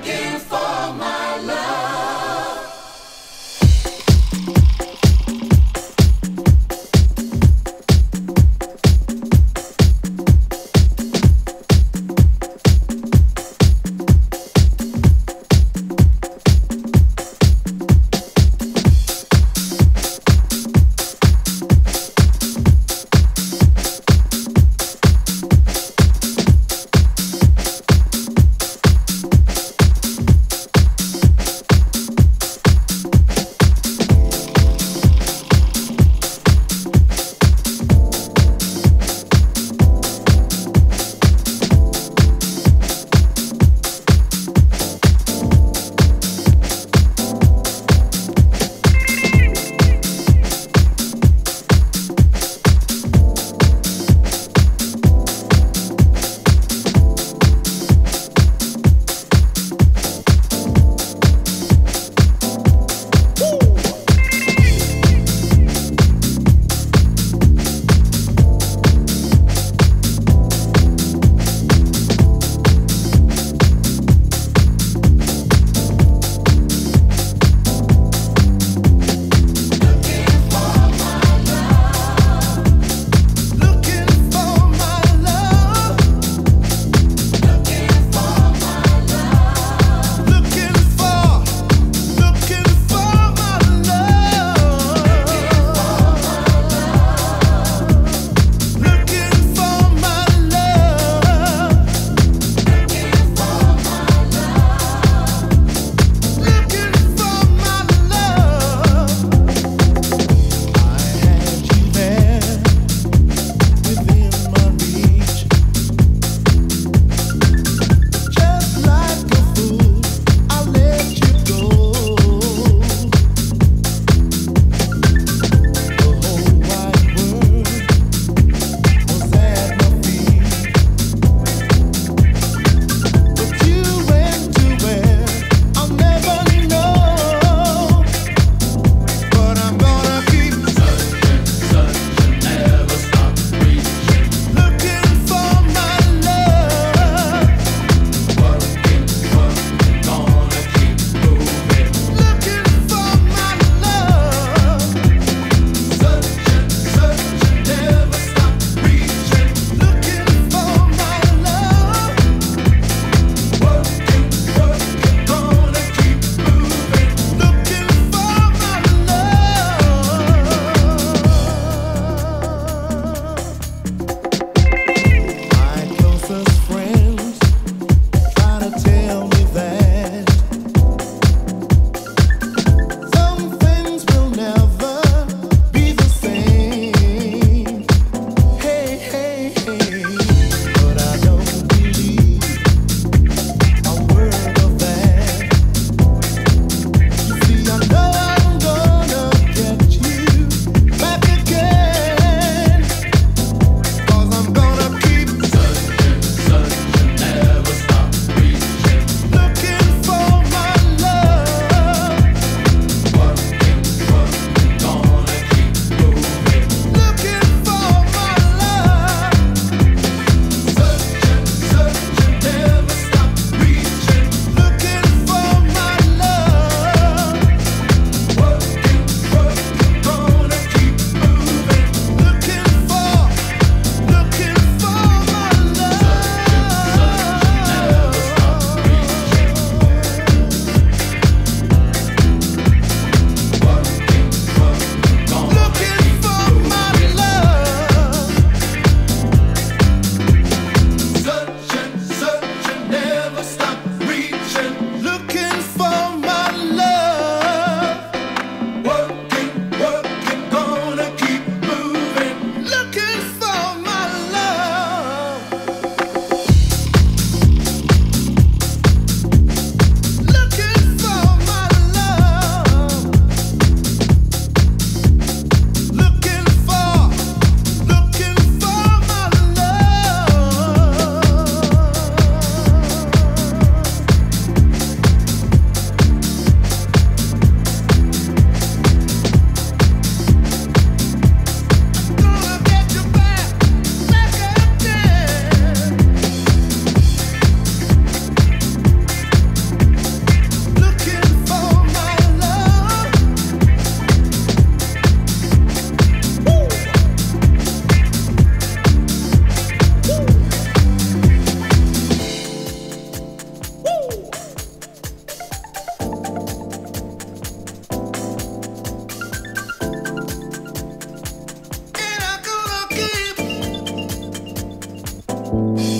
again. Bye.